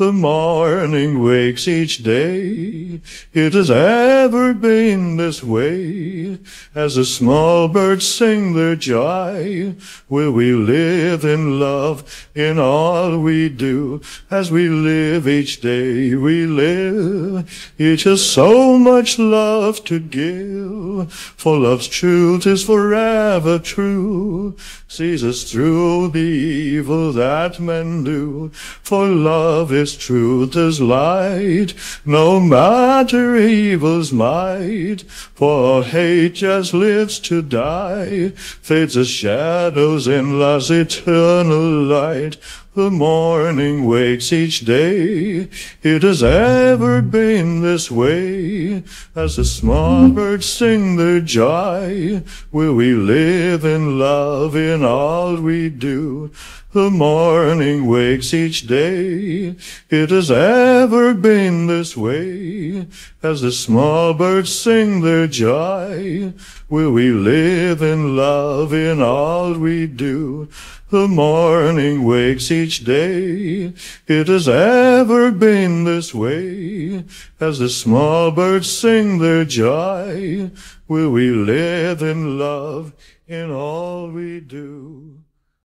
The morning wakes each day. It has ever been this way. As the small birds sing their joy, will we live in love in all we do. As we live each day, we live. Each has so much love to give. For love's truth is forever true. Sees us through the evil that men do. For love is truth as light, no matter evil's might. For hate just lives to die, fades as shadows in love's eternal light. The morning wakes each day. It has ever been this way. As the small birds sing their joy, will we live in love in all we do. The morning wakes each day. It has ever been this way. As the small birds sing their joy, will we live in love in all we do. The morning wakes each day. It has ever been this way. As the small birds sing their joy, will we live in love in all we do.